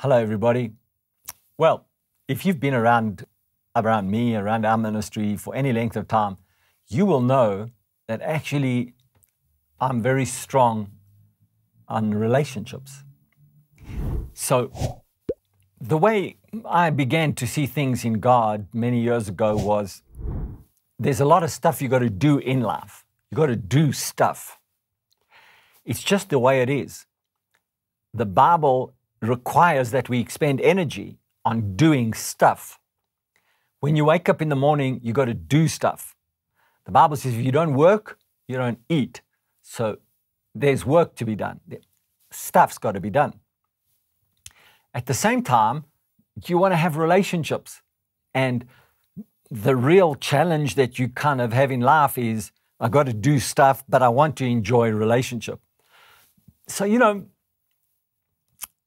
Hello, everybody. Well, if you've been around, around me, around our ministry for any length of time, you will know that actually I'm very strong on relationships. So, the way I began to see things in God many years ago was there's a lot of stuff you got to do in life. You got to do stuff. It's just the way it is. The Bible requires that we expend energy on doing stuff. When you wake up in the morning, you got to do stuff. The Bible says if you don't work, you don't eat. So there's work to be done. Stuff's got to be done. At the same time, you want to have relationships. And the real challenge that you kind of have in life is I got to do stuff, but I want to enjoy relationship. So, you know,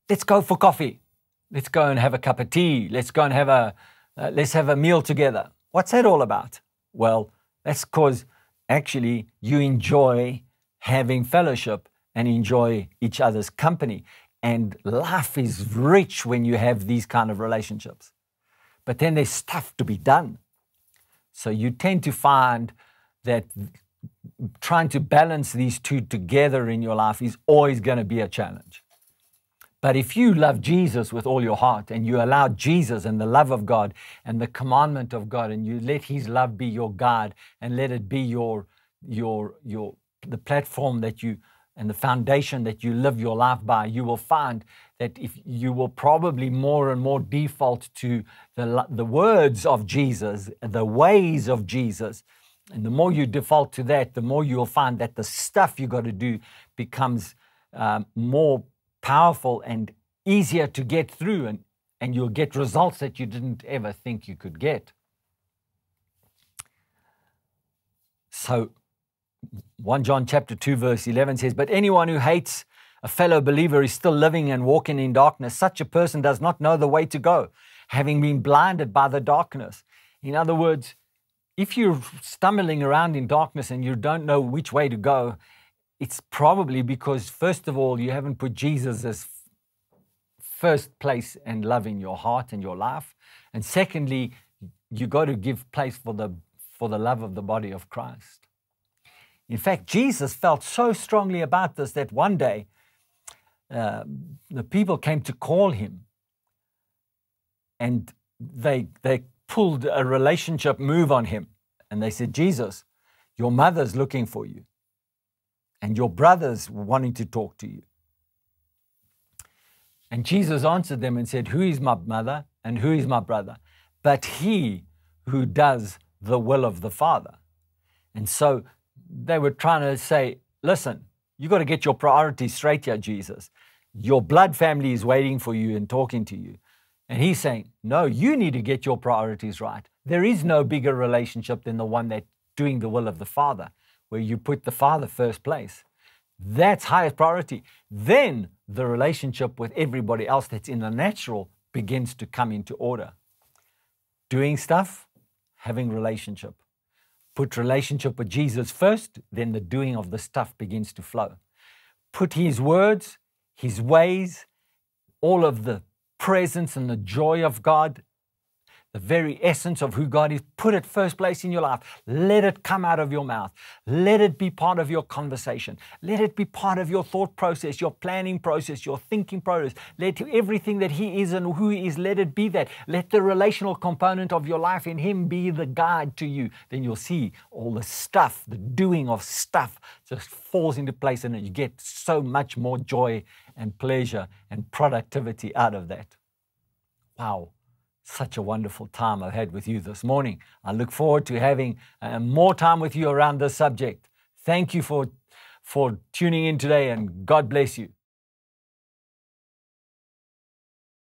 let's go for coffee. Let's go and have a cup of tea. Let's go and have a uh, let's have a meal together. What's that all about? Well, that's because actually you enjoy having fellowship and enjoy each other's company. And life is rich when you have these kind of relationships. But then there's stuff to be done. So you tend to find that trying to balance these two together in your life is always going to be a challenge. But if you love Jesus with all your heart and you allow Jesus and the love of God and the commandment of God and you let his love be your guide and let it be your your your the platform that you and the foundation that you live your life by, you will find that if you will probably more and more default to the, the words of Jesus, the ways of Jesus. And the more you default to that, the more you'll find that the stuff you got to do becomes um, more powerful and easier to get through, and, and you'll get results that you didn't ever think you could get. So, 1 John chapter 2 verse 11 says, "But anyone who hates a fellow believer is still living and walking in darkness. Such a person does not know the way to go, having been blinded by the darkness." In other words, if you're stumbling around in darkness and you don't know which way to go, it's probably because, first of all, you haven't put Jesus as first place and love in your heart and your life. And secondly, you got to give place for the, for the love of the body of Christ. In fact, Jesus felt so strongly about this that one day uh, the people came to call him and they, they pulled a relationship move on him. And they said, Jesus, your mother's looking for you and your brothers wanting to talk to you. And Jesus answered them and said, Who is my mother and who is my brother? But he who does the will of the Father. And so they were trying to say, Listen, you've got to get your priorities straight here, Jesus. Your blood family is waiting for you and talking to you. And he's saying, No, you need to get your priorities right. There is no bigger relationship than the one that doing the will of the Father where you put the Father first place. That's highest priority. Then the relationship with everybody else that's in the natural begins to come into order. Doing stuff, having relationship. Put relationship with Jesus first, then the doing of the stuff begins to flow. Put His words, His ways, all of the presence and the joy of God the very essence of who God is, put it first place in your life. Let it come out of your mouth. Let it be part of your conversation. Let it be part of your thought process, your planning process, your thinking process. Let everything that He is and who He is, let it be that. Let the relational component of your life in Him be the guide to you. Then you'll see all the stuff, the doing of stuff just falls into place and you get so much more joy and pleasure and productivity out of that. Wow such a wonderful time I've had with you this morning. I look forward to having uh, more time with you around this subject. Thank you for, for tuning in today, and God bless you.